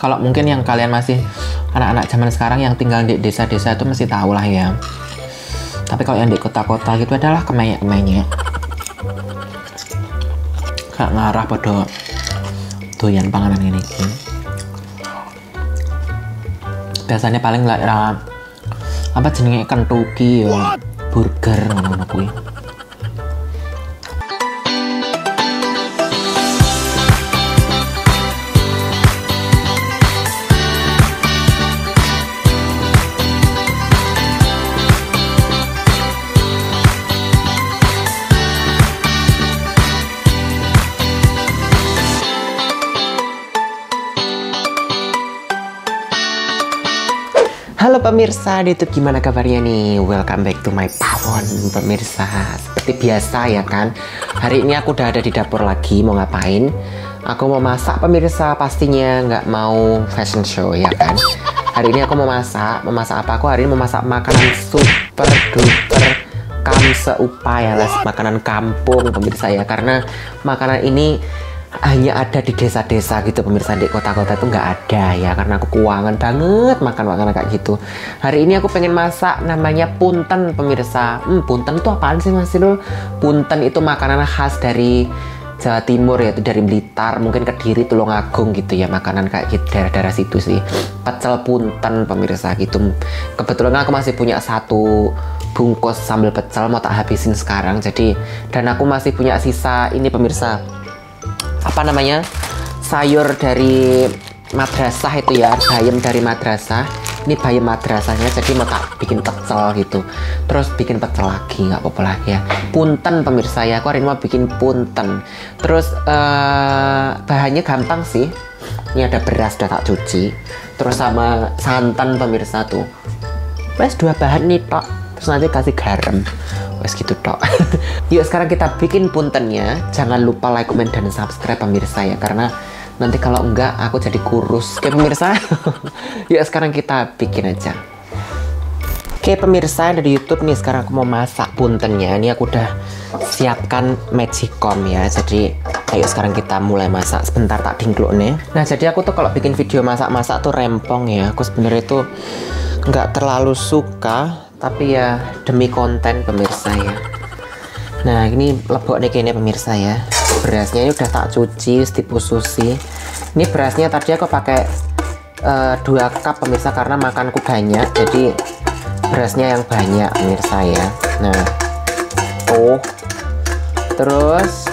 kalau mungkin yang kalian masih anak-anak zaman sekarang yang tinggal di desa-desa itu mesti tahu lah ya. Tapi kalau yang di kota-kota gitu adalah kemenyek-kemenyek. Gak ngarah pada doyan panganan ini biasanya paling lah apa jenenge kentucky ya burger kuwi Halo pemirsa di YouTube gimana kabarnya nih? Welcome back to my pawon pemirsa. Seperti biasa ya kan? Hari ini aku udah ada di dapur lagi Mau ngapain? Aku mau masak pemirsa. Pastinya nggak mau fashion show ya kan? Hari ini aku mau masak. Mau masak apa? Aku hari ini mau masak makanan super duper kamse upaya lah Makanan kampung pemirsa ya. Karena makanan ini hanya ada di desa-desa gitu pemirsa di kota-kota itu nggak ada ya karena aku keuangan banget makan makanan kayak gitu. Hari ini aku pengen masak namanya punten pemirsa. Hmm, punten itu apaan sih mas Dul? punten itu makanan khas dari Jawa Timur yaitu dari Blitar mungkin Kediri Tulungagung gitu ya makanan kayak gitu daerah-daerah situ sih. Pecel punten pemirsa gitu. Kebetulan aku masih punya satu bungkus sambal pecel mau tak habisin sekarang jadi dan aku masih punya sisa ini pemirsa apa namanya sayur dari madrasah itu ya bayam dari madrasah. Ini bayam madrasahnya jadi mau tak bikin pecel gitu. Terus bikin pecel lagi nggak apa-apa lagi ya. Punten pemirsa ya aku hari ini mau bikin punten. Terus uh, bahannya gampang sih. Ini ada beras udah tak cuci. Terus sama santan pemirsa tuh. Wes dua bahan nih tok terus nanti kasih garam wes gitu tok. Yuk sekarang kita bikin puntennya. Jangan lupa like comment dan subscribe pemirsa ya. Karena nanti kalau enggak aku jadi kurus. Oke pemirsa. Yuk sekarang kita bikin aja. Oke pemirsa dari YouTube nih. Sekarang aku mau masak puntennya. Ini aku udah siapkan magicom ya. Jadi ayo sekarang kita mulai masak. Sebentar tak dingkluk nih. Nah jadi aku tuh kalau bikin video masak-masak tuh rempong ya. Aku sebenarnya tuh nggak terlalu suka tapi ya demi konten pemirsa ya. Nah ini lebok nih kayaknya pemirsa ya. Berasnya ini udah tak cuci dipususi. Ini berasnya tadi aku pakai uh, dua cup pemirsa karena makanku banyak jadi berasnya yang banyak pemirsa ya. Nah. Oh. Terus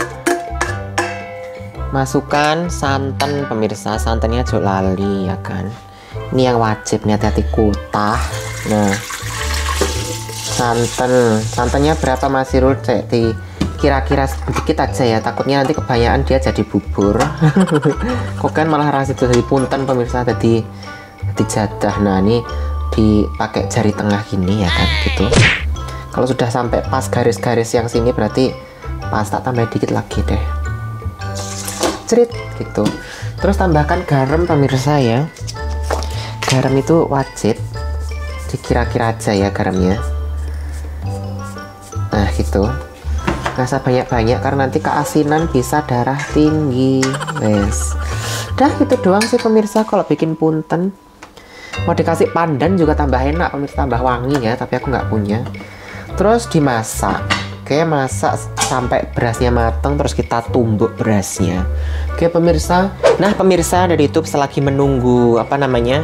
masukkan santan pemirsa. Santannya lali ya kan? Ini yang wajib nih hati-hati kutah. Nah santan. Santannya berapa Mas Irul cek di kira-kira sedikit aja ya. Takutnya nanti kebanyakan dia jadi bubur. Kok kan malah rasa jadi punten pemirsa tadi di jadah. Nah ini dipakai jari tengah gini ya kan gitu. Kalau sudah sampai pas garis-garis yang sini berarti pas tak tambah dikit lagi deh. Cerit gitu. Terus tambahkan garam pemirsa ya. Garam itu wajib. Dikira-kira aja ya garamnya gitu. Usah banyak-banyak karena nanti keasinan bisa darah tinggi. Wes dah gitu doang sih pemirsa kalau bikin punten. Mau dikasih pandan juga tambah enak pemirsa tambah wangi ya tapi aku nggak punya. Terus dimasak. Oke masak sampai berasnya matang terus kita tumbuk berasnya. Oke pemirsa. Nah pemirsa dari YouTube selagi menunggu apa namanya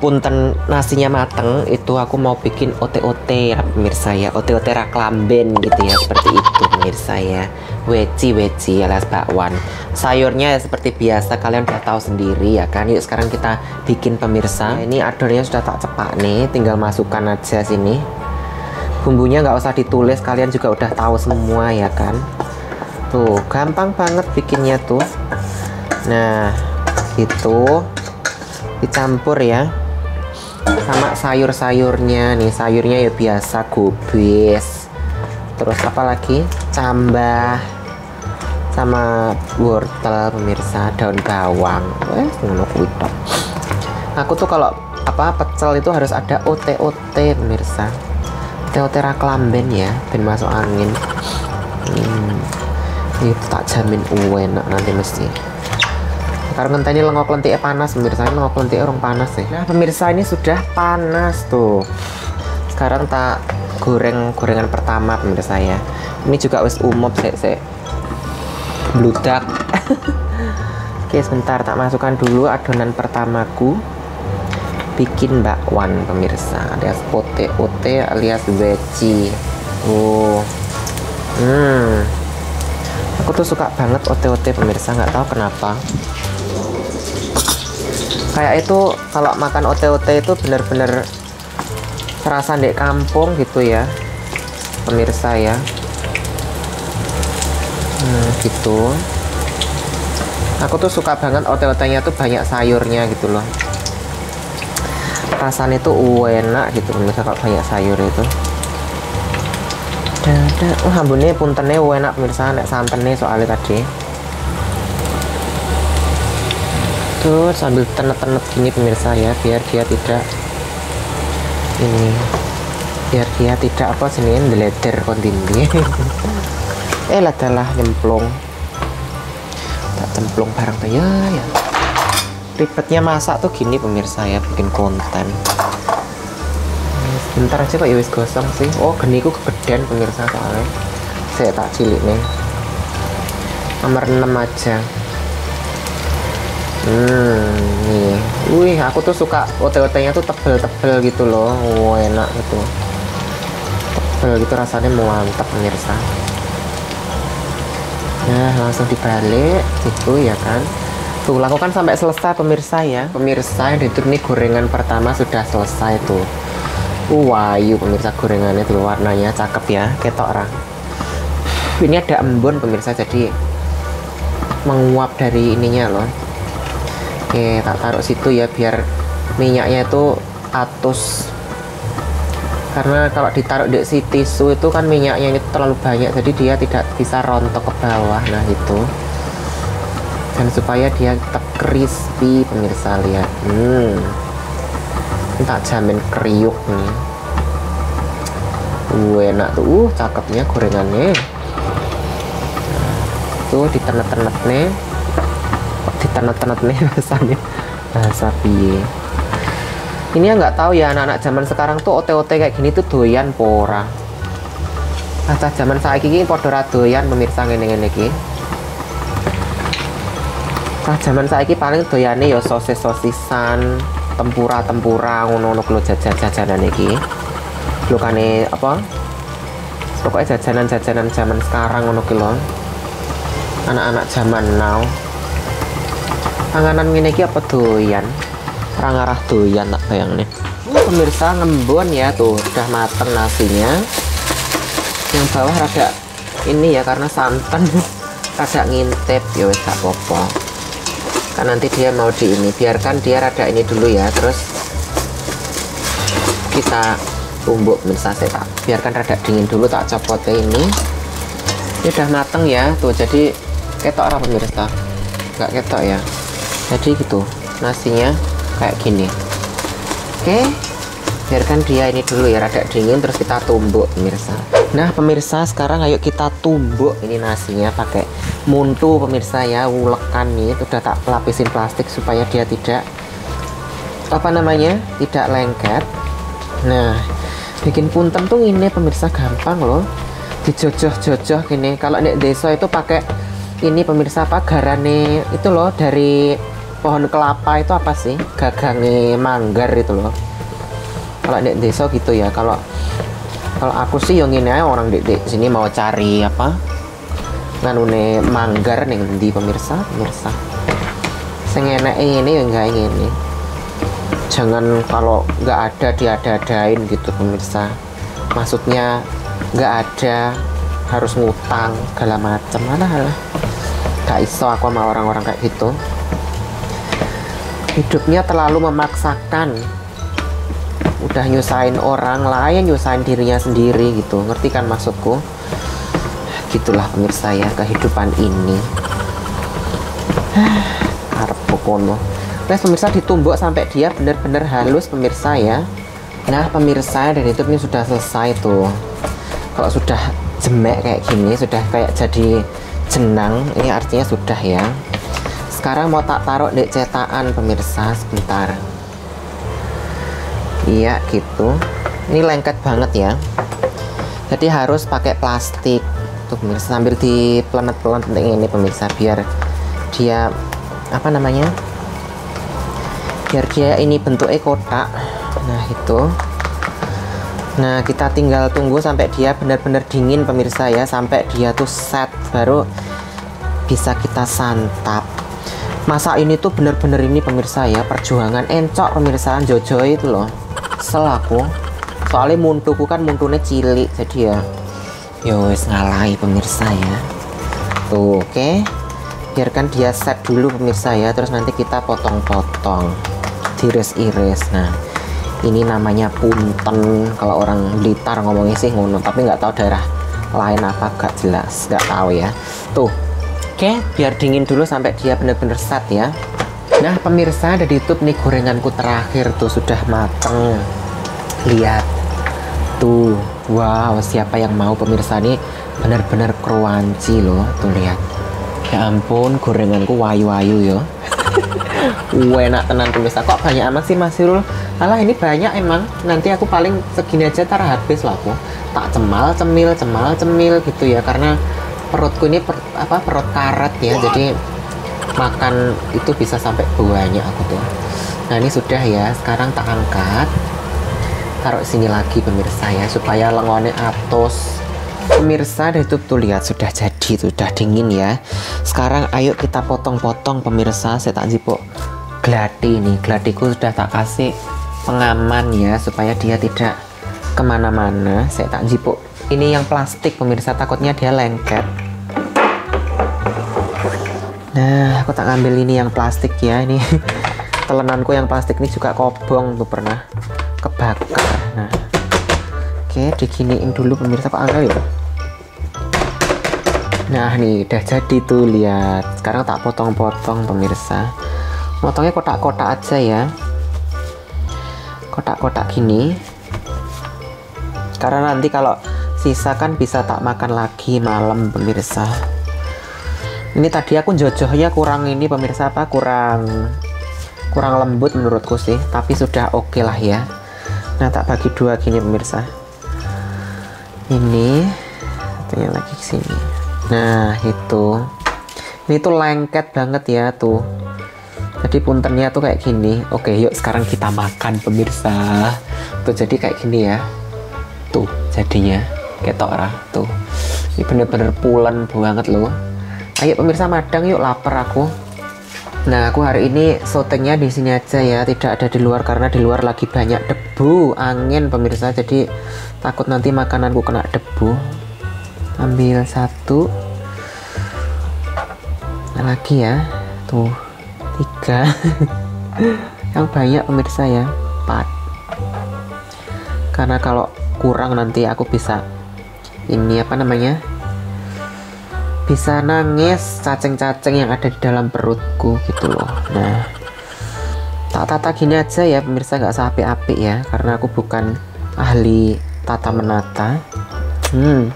punten nasinya mateng itu aku mau bikin ote-ote ya pemirsa ya. Ote-ote raklamben gitu ya seperti itu pemirsa ya. Weci weci alias bakwan. Sayurnya ya seperti biasa kalian udah tahu sendiri ya kan? Yuk sekarang kita bikin pemirsa. Ini adonannya sudah tak cepak nih tinggal masukkan aja sini. Bumbunya nggak usah ditulis kalian juga udah tahu semua ya kan? Tuh gampang banget bikinnya tuh. Nah gitu. Dicampur ya sama sayur-sayurnya nih sayurnya ya biasa gobes terus apa lagi? Cambah sama wortel pemirsa daun bawang. Eh ngono aku tuh kalau apa pecel itu harus ada OT-OT pemirsa. OT-OT ya dan masuk angin. Hmm, itu tak jamin enak nanti mesti karena ngenteni lengok lentik panas pemirsa. Ini lengok lentik orang panas sih. Nah pemirsa ini sudah panas tuh. Sekarang tak goreng gorengan pertama pemirsa ya. Ini juga wis umum sih sih bludak. Oke sebentar tak masukkan dulu adonan pertamaku. Bikin bakwan pemirsa. Alias ote alias veggie oh. Hmm. Aku tuh suka banget ote pemirsa. Nggak tahu kenapa kayak itu kalau makan ote itu bener-bener serasa di kampung gitu ya pemirsa ya. Hmm, gitu. Aku tuh suka banget ote nya tuh banyak sayurnya gitu loh. Rasanya tuh enak gitu pemirsa kalau banyak sayur itu. Dada. Oh, ambune puntennya enak pemirsa nek santannya soalnya tadi tuh sambil tenet-tenet gini pemirsa ya biar dia tidak ini biar dia tidak apa sini leder kontindi eh lah nyemplung. Tak cemplung bareng tuh ya ya. Ribetnya masak tuh gini pemirsa ya bikin konten. Bentar aja kok ya gosong sih. Oh geni ku kegedean pemirsa soalnya. Saya tak cilik nih. Nomor 6 aja hmm nih wih aku tuh suka ote-ote nya tuh tebel-tebel gitu loh. Oh, enak gitu. Tebel gitu rasanya mantap pemirsa. Nah langsung dibalik gitu ya kan? Tuh lakukan sampai selesai pemirsa ya. Pemirsa itu nih gorengan pertama sudah selesai tuh. Wayu pemirsa gorengannya tuh warnanya cakep ya. Ketok orang ini ada embun pemirsa jadi menguap dari ininya loh oke tak taruh situ ya biar minyaknya itu atus. Karena kalau ditaruh di si tisu itu kan minyaknya ini terlalu banyak jadi dia tidak bisa rontok ke bawah. Nah itu. Dan supaya dia tetap crispy pemirsa lihat. Hmm. Tak jamin kriuk nih. Uh, enak tuh. Uh cakepnya gorengannya. Tuh ditenet-tenet nih ditenet-tenet nih rasanya bahasa piye ini ya nggak tahu ya anak-anak zaman sekarang tuh ote-ote kayak gini tuh doyan pora Masa zaman saya ini podo doyan pemirsa ngene-ngene iki Nah, zaman saya ini paling doyane ya sosis-sosisan tempura-tempura ngono-ngono lo jajan-jajanan iki. Lho kane apa? Pokoknya jajanan-jajanan zaman sekarang ngono ki Anak-anak zaman now. Panganan ngene iki apa doyan? Orang arah doyan tak bayang nih. Pemirsa ngembon ya tuh, udah mateng nasinya. Yang bawah rada ini ya karena santan rada ngintip ya wes tak apa kan nanti dia mau di ini biarkan dia rada ini dulu ya terus kita tumbuk misal saya tak biarkan rada dingin dulu tak copot ini ini udah mateng ya tuh jadi ketok apa pemirsa nggak ketok ya jadi gitu nasinya kayak gini. Oke biarkan dia ini dulu ya rada dingin terus kita tumbuk pemirsa. Nah pemirsa sekarang ayo kita tumbuk ini nasinya pakai muntu pemirsa ya ulekan nih. Udah tak lapisin plastik supaya dia tidak apa namanya tidak lengket. Nah bikin punten tuh ini pemirsa gampang loh. Dijojoh-jojoh gini. Kalau nek desa itu pakai ini pemirsa apa garane itu loh dari pohon kelapa itu apa sih? Gagangnya manggar itu loh. Kalau di desa gitu ya kalau kalau aku sih yang ini orang di, di sini mau cari apa? Nganune manggar nih di pemirsa? Pemirsa. Sengenek ini yang enggak ini. Jangan kalau nggak ada diada-adain gitu pemirsa. Maksudnya nggak ada harus ngutang segala macam. Mana lah. Gak iso aku sama orang-orang kayak gitu hidupnya terlalu memaksakan. Udah nyusahin orang lain nyusahin dirinya sendiri gitu. Ngerti kan maksudku? Gitulah pemirsa ya kehidupan ini. Harap pokono Terus pemirsa ditumbuk sampai dia benar-benar halus pemirsa ya. Nah pemirsa dan itu ini sudah selesai tuh. Kalau sudah jemek kayak gini Sudah kayak jadi jenang Ini artinya sudah ya sekarang mau tak taruh di cetakan pemirsa sebentar. Iya gitu. Ini lengket banget ya. Jadi harus pakai plastik. Tuh pemirsa sambil di pelenet-pelenet ini pemirsa biar dia apa namanya? Biar dia ini bentuknya kotak. Nah itu nah kita tinggal tunggu sampai dia benar-benar dingin pemirsa ya. Sampai dia tuh set baru bisa kita santap masa ini tuh bener-bener ini pemirsa ya perjuangan encok pemirsa jojo itu loh. Selaku soalnya muntuku kan muntunya cilik jadi ya ya wes ngalahi pemirsa ya. Tuh oke. Okay. biarkan dia set dulu pemirsa ya terus nanti kita potong-potong. Diiris-iris. Nah ini namanya punten. Kalau orang Blitar ngomongnya sih ngono tapi nggak tahu daerah lain apa gak jelas nggak tahu ya. Tuh Oke, biar dingin dulu sampai dia benar-benar set ya. Nah, pemirsa ada di YouTube nih gorenganku terakhir tuh sudah mateng. Lihat. Tuh, wow, siapa yang mau pemirsa nih benar-benar crunchy loh. Tuh lihat. Ya ampun, gorenganku wayu-wayu yo. enak tenan pemirsa. Kok banyak amat sih Mas Irul? Alah ini banyak emang. Nanti aku paling segini aja tar habis lah aku. Tak cemal, cemil, cemal, cemil gitu ya karena perutku ini per, apa perut karet ya. Jadi makan itu bisa sampai banyak aku tuh. Nah ini sudah ya. Sekarang tak angkat. Taruh sini lagi pemirsa ya supaya lengonnya atos. Pemirsa dari itu tuh lihat sudah jadi sudah dingin ya. Sekarang ayo kita potong-potong pemirsa. Saya tak jipuk gladi ini. Gladiku sudah tak kasih pengaman ya supaya dia tidak ke mana-mana. Saya tak jipuk ini yang plastik pemirsa. Takutnya dia lengket nah aku tak ngambil ini yang plastik ya ini telenanku yang plastik ini juga kobong tuh pernah kebakar. Nah oke diginiin dulu pemirsa kok angka ya? Nah nih udah jadi tuh lihat. Sekarang tak potong-potong pemirsa. Motongnya kotak-kotak aja ya. Kotak-kotak gini. Karena nanti kalau sisa kan bisa tak makan lagi malam pemirsa ini tadi aku jojohnya kurang ini pemirsa apa? Kurang kurang lembut menurutku sih tapi sudah oke okay lah ya. Nah tak bagi dua gini pemirsa. Ini satunya lagi ke sini. Nah itu. Ini tuh lengket banget ya tuh. Jadi puntennya tuh kayak gini. Oke yuk sekarang kita makan pemirsa. Tuh jadi kayak gini ya. Tuh jadinya. Ketok ora tuh. Ini bener-bener pulen banget loh ayo pemirsa madang yuk lapar aku. Nah aku hari ini sotenya di sini aja ya tidak ada di luar karena di luar lagi banyak debu angin pemirsa. Jadi takut nanti makananku kena debu. Ambil satu. Nah, lagi ya. Tuh tiga. Yang banyak pemirsa ya. Empat. Karena kalau kurang nanti aku bisa ini apa namanya bisa nangis cacing-cacing yang ada di dalam perutku gitu loh. Nah tak tata gini aja ya pemirsa nggak sampai api ya karena aku bukan ahli tata menata. Hmm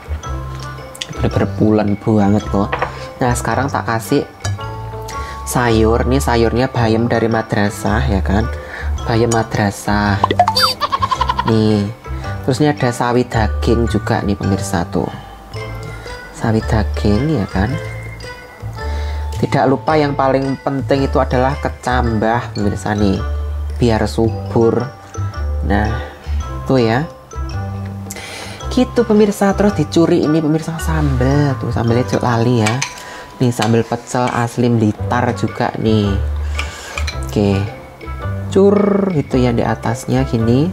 bener-bener bulan banget kok. Nah sekarang tak kasih sayur nih sayurnya bayam dari madrasah ya kan? Bayam madrasah. Nih terus ini ada sawi daging juga nih pemirsa tuh sawi daging ya kan? Tidak lupa yang paling penting itu adalah kecambah pemirsa nih. Biar subur. Nah tuh ya. Gitu pemirsa. Terus dicuri ini pemirsa sambal tuh sambalnya cuk lali ya. Nih sambal pecel asli blitar juga nih. Oke. Cur gitu ya di atasnya. Gini.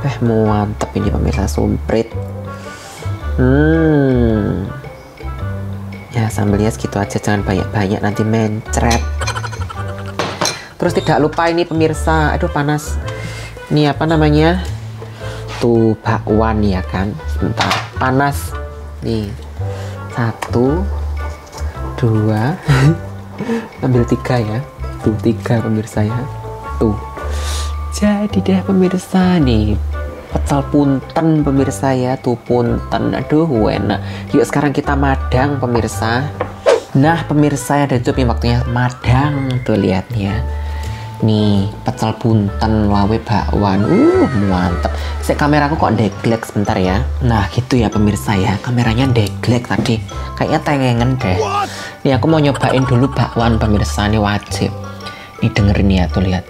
Eh mantep ini pemirsa. Sumprit. Hmm Ya sambelnya segitu aja Jangan banyak-banyak nanti mencret. Terus tidak lupa ini pemirsa. Aduh panas. Ini apa namanya? Tuh bakwan ya kan? Sebentar panas. Nih Satu Dua Ambil tiga ya. Tuh tiga pemirsa ya. Tuh. Jadi deh pemirsa nih pecel punten pemirsa ya tuh punten aduh enak yuk sekarang kita madang pemirsa Nah pemirsa yang ada itu waktunya madang tuh lihat ya. Nih pecel punten wawe bakwan. Uh mantep. Si kameraku kok deglek sebentar ya. Nah gitu ya pemirsa ya. Kameranya deglek tadi. Kayaknya tengengen deh. Nih aku mau nyobain dulu bakwan pemirsa ini wajib. Nih dengerin ya tuh lihat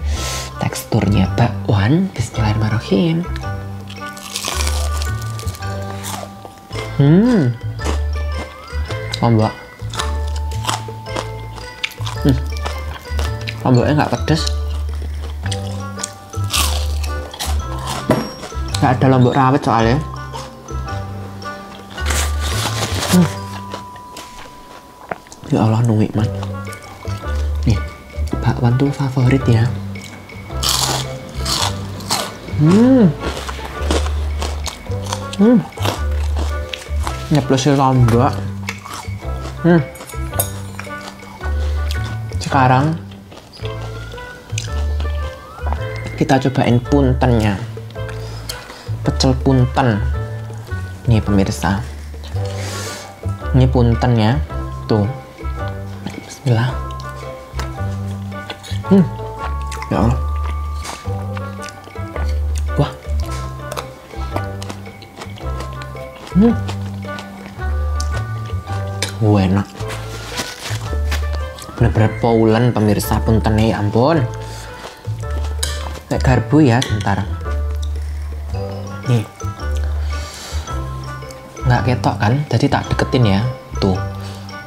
teksturnya bakwan. Bismillahirrahmanirrahim. Hmm. Lombok. Hmm. Lomboknya nggak pedes. Nggak ada lombok rawit soalnya. Hmm. Ya Allah, nikmat. Nih, bakwan tuh favorit ya. Hmm. Hmm. Nyeplosin lombok. Hmm. Sekarang kita cobain puntennya. Pecel punten. Nih pemirsa. Ini puntennya. Tuh. Bismillah. Hmm. Ya Allah. Wah. Hmm. Wah, enak. Bener-bener poulan pemirsa puntennya ya ampun. Kayak garbu ya bentar. Nih. Nggak ketok kan? Jadi tak deketin ya. Tuh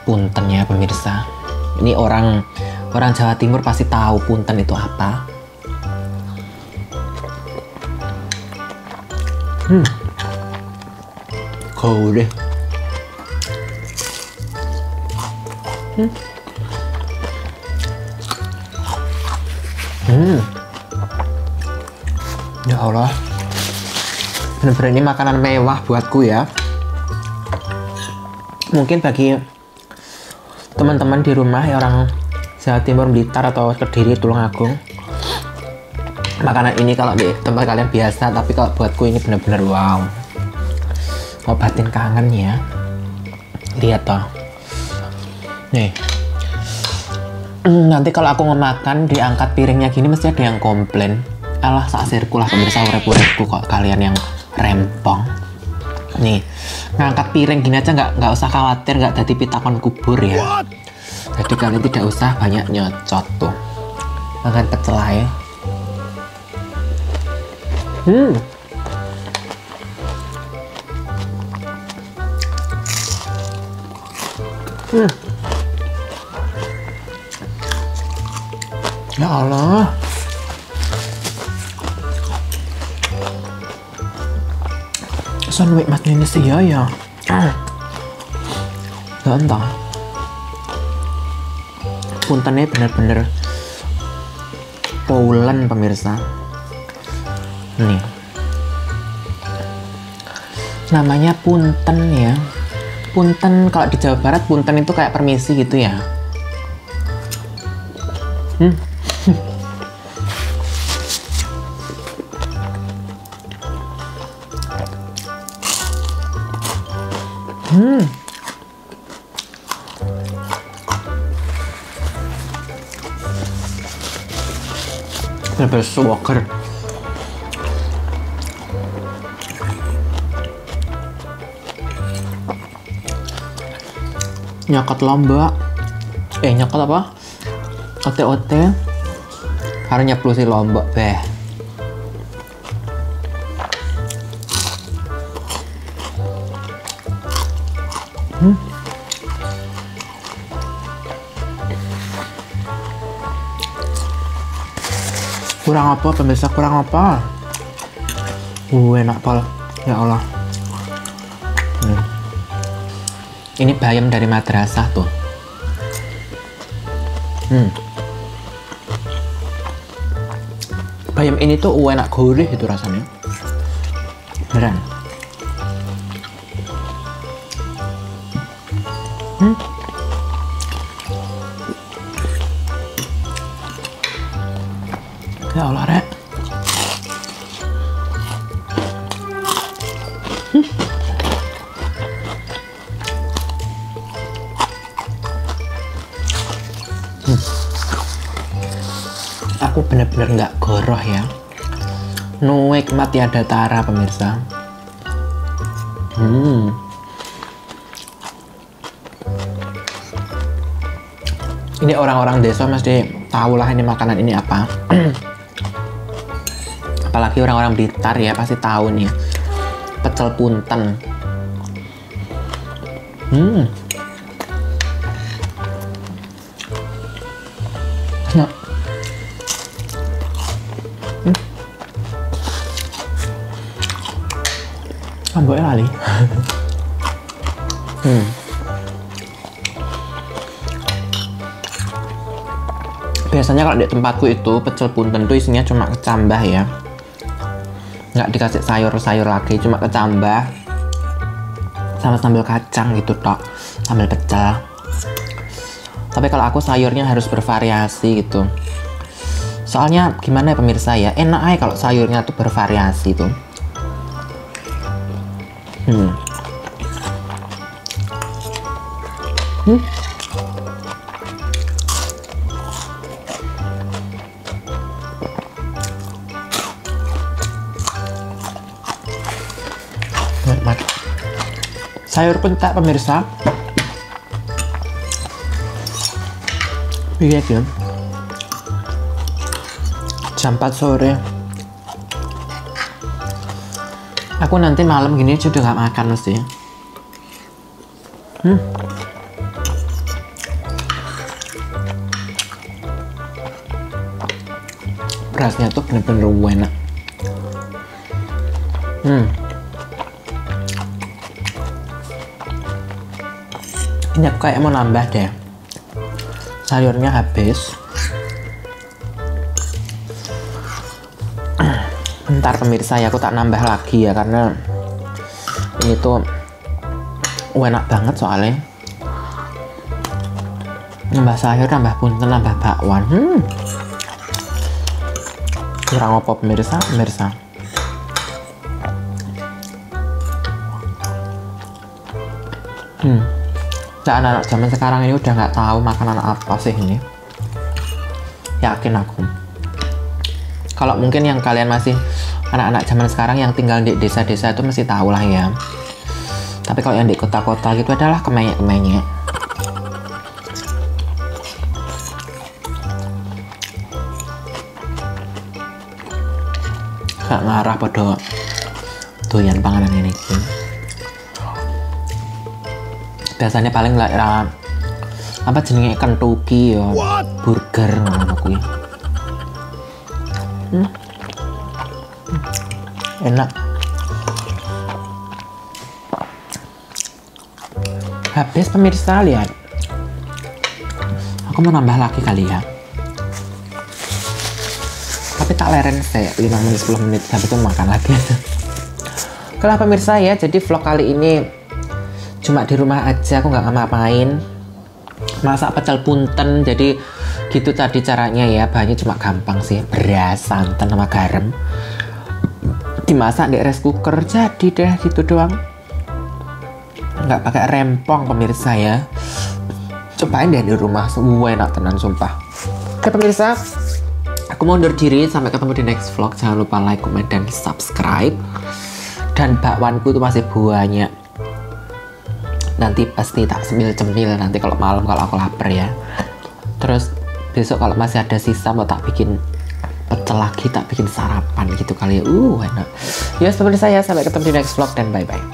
puntennya pemirsa. Ini orang orang Jawa Timur pasti tahu punten itu apa. Hmm. Kau deh hmm. Ya Allah. Bener-bener ini makanan mewah buatku ya. Mungkin bagi teman-teman di rumah ya orang Jawa Timur Blitar atau Kediri Tulungagung makanan ini kalau di tempat kalian biasa tapi kalau buatku ini bener-bener wow obatin kangen ya lihat toh nih. Hmm, nanti kalau aku ngemakan diangkat piringnya gini mesti ada yang komplain. Alah sirku lah pemirsa urep-urepku kok kalian yang rempong. Nih ngangkat piring gini aja nggak nggak usah khawatir nggak jadi pitakon kubur ya. Jadi kalian tidak usah banyak nyocot tuh. Makan pecel ya hmm. Hmm Ya Allah. San nikmat ini sih ya ya. Gak entah. Puntennya bener-bener Poland pemirsa. Nih. Namanya punten ya. Punten kalau di Jawa Barat punten itu kayak permisi gitu ya. Hmm. Hmm. Bener-bener seger. Nyokot lomba. Eh, nyokot apa? Ote-ote. Harus nyeplusi lombok, beh. Hmm. Kurang apa pemirsa? Kurang apa? Uh, enak pal. Ya Allah. Hmm. Ini bayam dari madrasah tuh. Hmm. Bayam ini tuh uh, enak gurih itu rasanya. Beneran. Hmm? Ya Allah, Rek. Hmm. Aku bener-bener nggak goroh ya. No mati ada tara pemirsa. Hmm. Ini orang-orang desa mesti tahu lah ini makanan ini apa. Apalagi orang-orang Blitar ya pasti tahu nih. Pecel punten. Hmm. Nah. hmm. Hmm biasanya kalau di tempatku itu pecel punten itu isinya cuma kecambah ya. Nggak dikasih sayur-sayur lagi cuma kecambah. Sama sambal kacang gitu tok sambal pecel. Tapi kalau aku sayurnya harus bervariasi gitu. Soalnya gimana ya pemirsa ya enak aja kalau sayurnya tuh bervariasi tuh. Hmm. Hmm sayur tak pemirsa. Iya kan jam 4 sore. Aku nanti malam gini sudah nggak makan mesti. Hmm. berasnya tuh bener-bener enak. Hmm ini aku kayak mau nambah deh. Sayurnya habis. Bentar pemirsa ya aku tak nambah lagi ya karena ini tuh enak banget soalnya. Nambah sayur nambah punten nambah bakwan. Hmm. kurang apa pemirsa? Pemirsa anak-anak zaman sekarang ini udah nggak tahu makanan apa sih ini. Yakin aku. Kalau mungkin yang kalian masih anak-anak zaman sekarang yang tinggal di desa-desa itu mesti tahu lah ya. Tapi kalau yang di kota-kota gitu adalah kemenyek-kemenyek. Gak ngarah pada doyan panganan ini. Gitu biasanya paling lah ya apa jenenge Kentucky ya burger ngono kuwi. Hmm. enak. Habis pemirsa lihat. Aku mau nambah lagi kali ya. Tapi tak leren saya 5 menit 10 menit habis itu makan lagi. Kalau pemirsa ya jadi vlog kali ini cuma di rumah aja aku nggak ngapain masak pecel punten jadi gitu tadi caranya ya. Bahannya cuma gampang sih beras santan sama garam. Dimasak di rice cooker jadi deh gitu doang. Nggak pakai rempong pemirsa ya. Cobain deh di rumah semua enak tenan sumpah. Oke pemirsa. Aku mau undur diri sampai ketemu di next vlog. Jangan lupa like comment dan subscribe. Dan bakwanku itu masih banyak nanti pasti tak sembil cemil nanti kalau malam kalau aku lapar ya. Terus besok kalau masih ada sisa mau tak bikin pecel lagi tak bikin sarapan gitu kali ya. Uh enak. Ya seperti saya sampai ketemu di next vlog dan bye bye